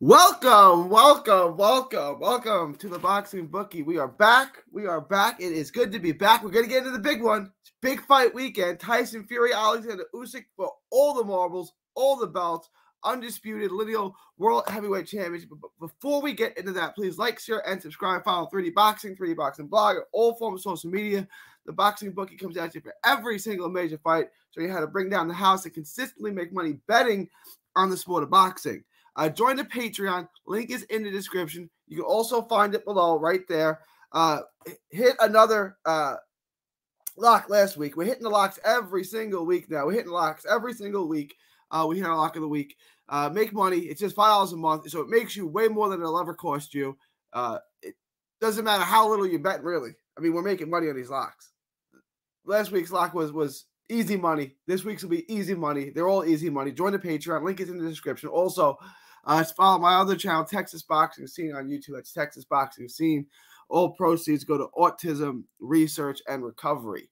Welcome, welcome, welcome, welcome to the Boxing Bookie. We are back. We are back. It is good to be back. We're going to get into the big one. It's big fight weekend. Tyson Fury, Alexander Usyk for all the marbles, all the belts, undisputed lineal world heavyweight championship. But before we get into that, please like, share, and subscribe. Follow 3D Boxing, 3D Boxing Blog, all forms of social media. The Boxing Bookie comes at you for every single major fight. So you how to bring down the house and consistently make money betting on the sport of boxing. Uh, join the Patreon. Link is in the description. You can also find it below right there. Uh, hit another uh, lock last week. We're hitting the locks every single week now. We're hitting locks every single week. Uh, we hit our lock of the week. Uh, make money. It's just five dollars a month, so it makes you way more than it'll ever cost you. Uh, it doesn't matter how little you bet, really. I mean, we're making money on these locks. Last week's lock was was easy money. This week's will be easy money. They're all easy money. Join the Patreon. Link is in the description. Also, uh, follow my other channel, Texas Boxing Scene on YouTube. That's Texas Boxing Scene. All proceeds go to autism research and recovery.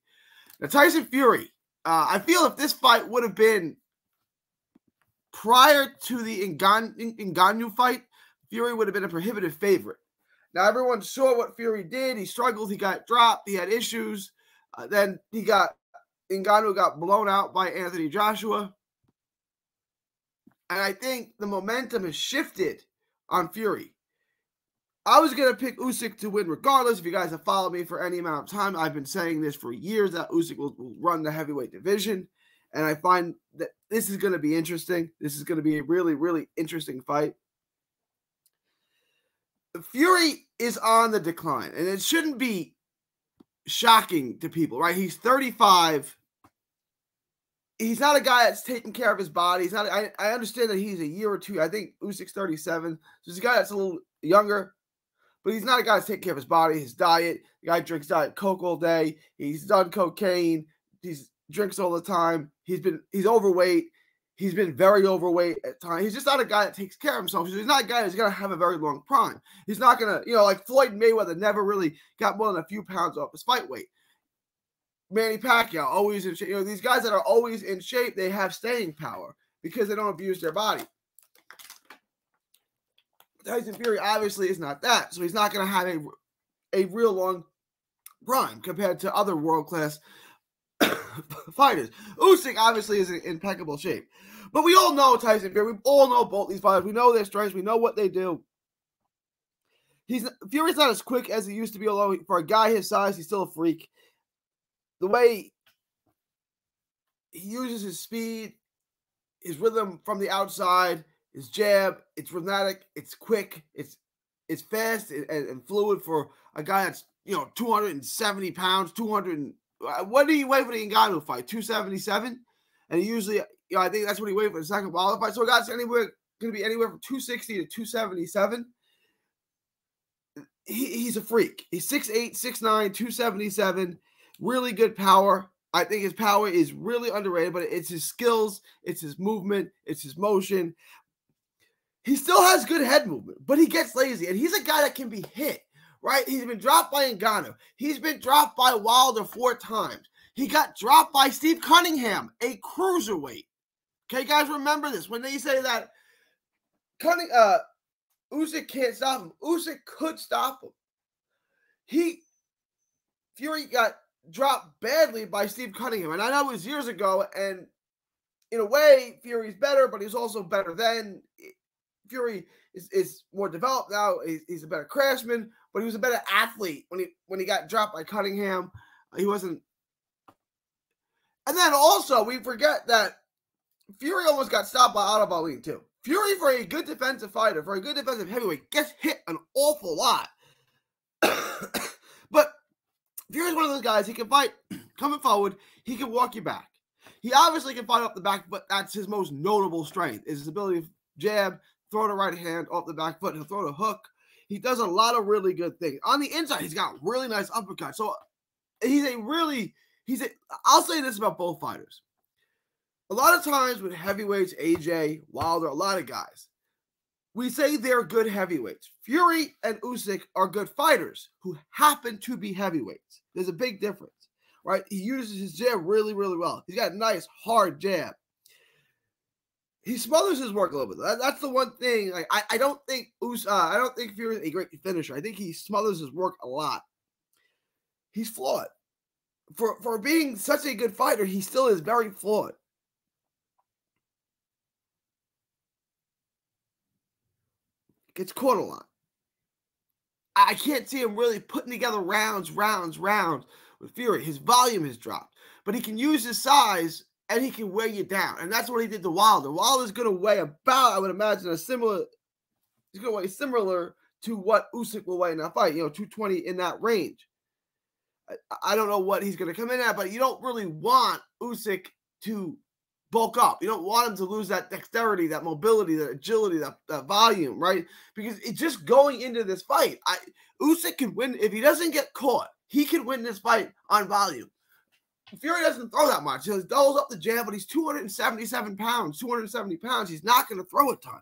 Now, Tyson Fury. Uh, I feel if this fight would have been prior to the Ngannou fight, Fury would have been a prohibitive favorite. Now, everyone saw what Fury did. He struggled. He got dropped. He had issues. Uh, then he got Ngannou got blown out by Anthony Joshua. And I think the momentum has shifted on Fury. I was going to pick Usyk to win regardless. If you guys have followed me for any amount of time, I've been saying this for years that Usyk will, will run the heavyweight division. And I find that this is going to be interesting. This is going to be a really, really interesting fight. Fury is on the decline, and it shouldn't be shocking to people, right? He's 35 he's not a guy that's taking care of his body. He's not. I, I understand that he's a year or two. I think Usyk's 37. So he's a guy that's a little younger, but he's not a guy that's taking care of his body, his diet. The guy drinks diet coke all day. He's done cocaine. He's drinks all the time. He's been he's overweight. He's been very overweight at times. He's just not a guy that takes care of himself. He's not a guy that's gonna have a very long prime. He's not gonna, you know, like Floyd Mayweather never really got more than a few pounds off his fight weight. Manny Pacquiao, always in shape. You know, these guys that are always in shape, they have staying power because they don't abuse their body. Tyson Fury obviously is not that, so he's not going to have a a real long run compared to other world class fighters. Usyk obviously is in impeccable shape, but we all know Tyson Fury. We all know both these fighters. We know their strengths. We know what they do. He's Fury's not as quick as he used to be, although for a guy his size, he's still a freak the way he uses his speed, his rhythm from the outside, his jab, it's rhythmic, it's quick, it's it's fast and, and, fluid for a guy that's you know 270 pounds, 200. Uh, what do you weigh for the Ngannou fight? 277, and he usually, you know, I think that's what he weighed for the second Wilder fight. So guy's anywhere going to be anywhere from 260 to 277. He, he's a freak. He's 6'8, 6'9, 277 really good power. I think his power is really underrated, but it's his skills, it's his movement, it's his motion. He still has good head movement, but he gets lazy, and he's a guy that can be hit. Right? He's been dropped by Ngannou. He's been dropped by Wilder four times. He got dropped by Steve Cunningham, a cruiserweight. Okay, guys, remember this when they say that Cunning uh Usyk can't stop him. Usyk could stop him. He Fury got dropped badly by Steve Cunningham. And I know it was years ago, and in a way, Fury's better, but he's also better then. Fury is, is more developed now. He's, he's, a better craftsman, but he was a better athlete when he when he got dropped by Cunningham. He wasn't. And then also we forget that Fury almost got stopped by Wallin too. Fury, for a good defensive fighter, for a good defensive heavyweight, gets hit an awful lot. but Fury's one of those guys. He can fight coming forward. He can walk you back. He obviously can fight off the back, but that's his most notable strength is his ability to jab, throw the right hand off the back foot, he'll throw the hook. He does a lot of really good things. On the inside, he's got really nice uppercut. So he's a really he's a. I'll say this about both fighters. A lot of times with heavyweights, AJ Wilder, a lot of guys, we say they're good heavyweights. Fury and Usyk are good fighters who happen to be heavyweights. There's a big difference, right? He uses his jab really, really well. He's got a nice hard jab. He smothers his work a little bit. That, that's the one thing. Like I, I don't think Us, uh, I don't think Fury is a great finisher. I think he smothers his work a lot. He's flawed. For for being such a good fighter, he still is very flawed. Gets caught a lot. I can't see him really putting together rounds, rounds, rounds with Fury. His volume has dropped, but he can use his size and he can weigh you down. And that's what he did to Wilder. Wilder's going to weigh about, I would imagine, a similar, he's going to weigh similar to what Usyk will weigh in that fight, you know, 220 in that range. I, I don't know what he's going to come in at, but you don't really want Usyk to bulk up. You don't want him to lose that dexterity, that mobility, that agility, that, that volume, right? Because it's just going into this fight. I Usyk can win if he doesn't get caught. He can win this fight on volume. Fury doesn't throw that much. He doubles up the jab, but he's 277 pounds, 270 pounds. He's not going to throw a ton.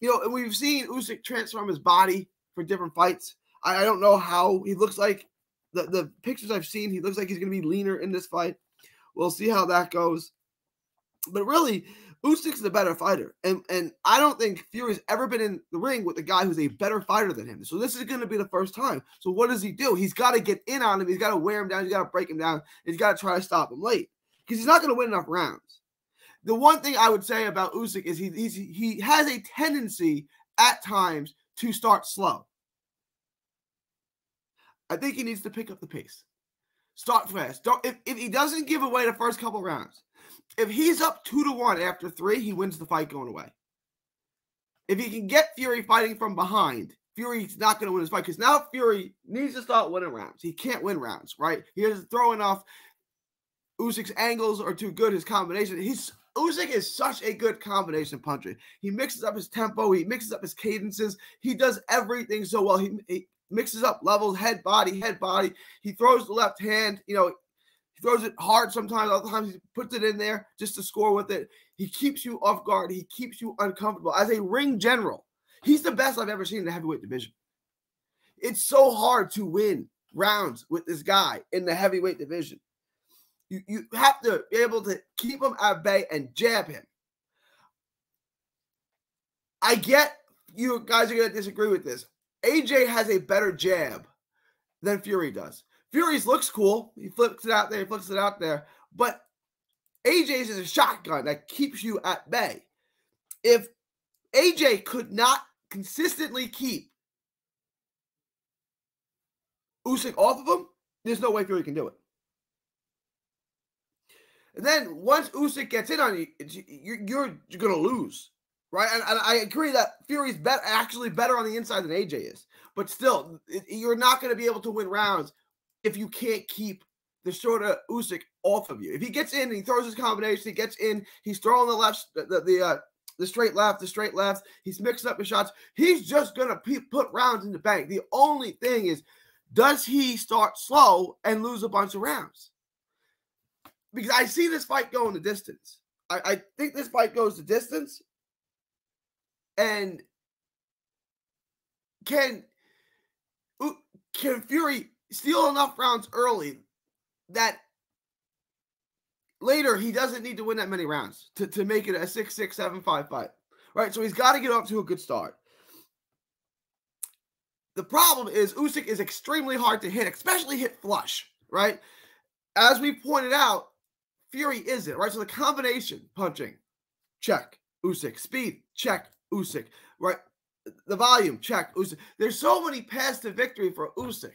You know, and we've seen Usyk transform his body for different fights. I, I don't know how he looks like. The, the pictures I've seen, he looks like he's going to be leaner in this fight. We'll see how that goes. But really, Usyk's a better fighter. And and I don't think Fury's ever been in the ring with a guy who's a better fighter than him. So this is going to be the first time. So what does he do? He's got to get in on him. He's got to wear him down. He's got to break him down. He's got to try to stop him late because he's not going to win enough rounds. The one thing I would say about Usyk is he he has a tendency at times to start slow. I think he needs to pick up the pace. Start fast. Don't if, if he doesn't give away the first couple rounds, if he's up two to one after three, he wins the fight going away. If he can get Fury fighting from behind, Fury's not going to win his fight because now Fury needs to start winning rounds. He can't win rounds, right? He is throwing off Usyk's angles are too good. His combination, he's Usyk is such a good combination puncher. He mixes up his tempo, he mixes up his cadences, he does everything so well. He, he mixes up levels, head, body, head, body. He throws the left hand. You know, throws it hard sometimes. Other times he puts it in there just to score with it. He keeps you off guard. He keeps you uncomfortable. As a ring general, he's the best I've ever seen in the heavyweight division. It's so hard to win rounds with this guy in the heavyweight division. You, you have to be able to keep him at bay and jab him. I get you guys are going to disagree with this. AJ has a better jab than Fury does. Fury's looks cool. He flips it out there, he flips it out there. But AJ's is a shotgun that keeps you at bay. If AJ could not consistently keep Usyk off of him, there's no way Fury can do it. And then once Usyk gets in on you, you're, you're, you're going to lose, right? And, and, I agree that Fury's bet, actually better on the inside than AJ is. But still, it, you're not going to be able to win rounds if you can't keep the shorter Usyk off of you. If he gets in, and he throws his combination, he gets in, he's throwing the left, the the, uh, the straight left, the straight left. He's mixing up his shots. He's just gonna put rounds in the bank. The only thing is, does he start slow and lose a bunch of rounds? Because I see this fight going the distance. I, I think this fight goes the distance. And can can Fury steal enough rounds early that later he doesn't need to win that many rounds to, to make it a six, six, seven, five fight. Right. So he's got to get off to a good start. The problem is Usyk is extremely hard to hit, especially hit flush, right? As we pointed out, Fury isn't, right? So the combination punching, check, Usyk, speed, check, Usyk, right? The volume, check, Usyk. There's so many paths to victory for Usyk.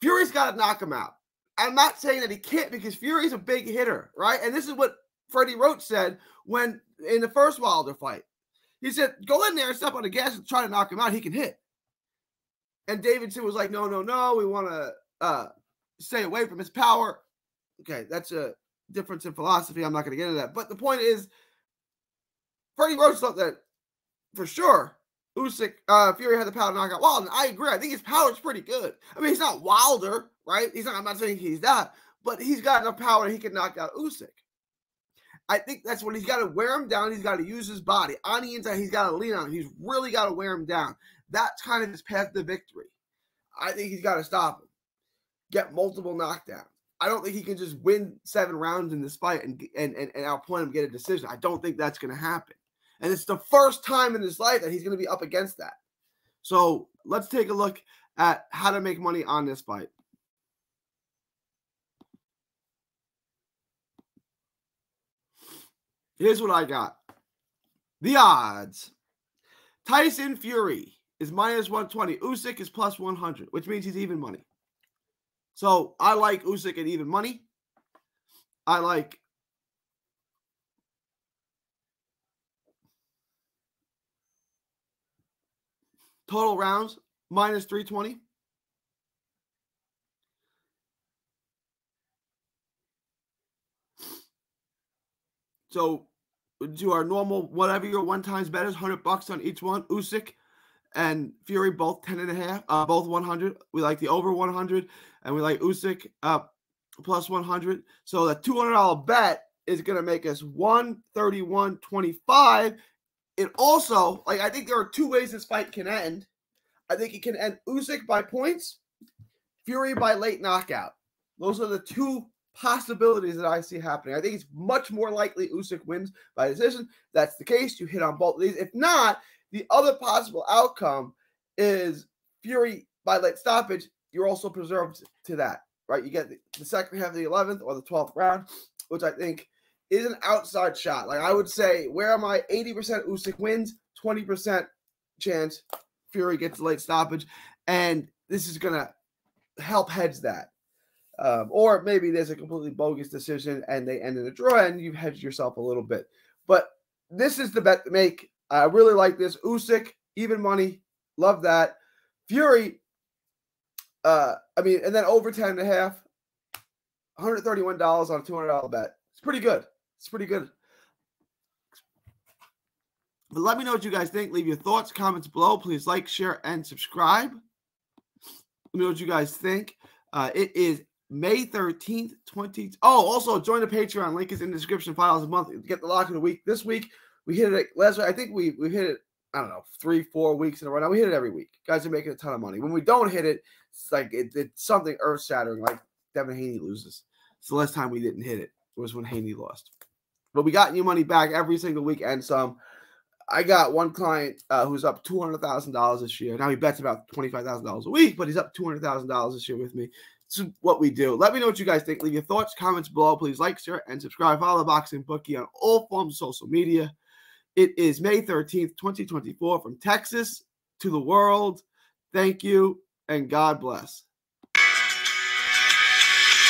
Fury's got to knock him out. I'm not saying that he can't because Fury's a big hitter, right? And this is what Freddie Roach said when in the first Wilder fight. He said, go in there and step on the gas and try to knock him out. He can hit. And Davison was like, no, no, no. We want to uh, stay away from his power. Okay, that's a difference in philosophy. I'm not going to get into that. But the point is, Freddie Roach thought that for sure Usyk, uh, Fury had the power to knock out Wilder. I agree. I think his power is pretty good. I mean, he's not Wilder, right? He's not. I'm not saying he's that, but he's got enough power that he can knock out Usyk. I think that's what he's got to wear him down. He's got to use his body on the inside. He's got to lean on him. He's really got to wear him down. That's kind of his path to victory. I think he's got to stop him, get multiple knockdowns. I don't think he can just win seven rounds in this fight and and and, and outpoint him get a decision. I don't think that's going to happen. And it's the first time in his life that he's going to be up against that. So let's take a look at how to make money on this fight. Here's what I got. The odds. Tyson Fury is minus 120. Usyk is plus 100, which means he's even money. So I like Usyk at even money. I like total rounds minus 320. So do our normal whatever your one times bet is, 100 bucks on each one. Usyk and Fury both 10 and a half, uh, both 100. We like the over 100 and we like Usyk up plus 100. So the $200 bet is going to make us 131.25. It also, like, I think there are two ways this fight can end. I think it can end Usyk by points, Fury by late knockout. Those are the two possibilities that I see happening. I think it's much more likely Usyk wins by decision. That's the case. You hit on both of these. If not, the other possible outcome is Fury by late stoppage. You're also preserved to that, right? You get the, the second half of the 11th or the 12th round, which I think is an outside shot. Like I would say, where am I? 80% Usyk wins, 20% chance Fury gets the late stoppage. And this is going to help hedge that. Um, or maybe there's a completely bogus decision and they end in a draw and you've hedged yourself a little bit. But this is the bet to make. I really like this. Usyk, even money. Love that. Fury, uh, I mean, and then over 10 and a half, $131 on a $200 bet. It's pretty good. It's pretty good. But let me know what you guys think. Leave your thoughts, comments below. Please like, share, and subscribe. Let me know what you guys think. Uh, it is May 13th, 20. Oh, also join the Patreon. Link is in the description. Files a month. Get the lock of the week. This week, we hit it last week. I think we we hit it, I don't know, three, four weeks in a row. Now we hit it every week. Guys are making a ton of money. When we don't hit it, it's like it, it's something earth shattering, like Devin Haney loses. It's the last time we didn't hit it. It was when Haney lost. But we got new money back every single week and some. I got one client uh, who's up two hundred thousand dollars this year. Now he bets about twenty five thousand dollars a week, but he's up two hundred thousand dollars this year with me. This is what we do. Let me know what you guys think. Leave your thoughts, comments below. Please like, share, and subscribe. Follow Boxing Bookie on all forms of social media. It is May 13th, 2024, from Texas to the world. Thank you, and God bless.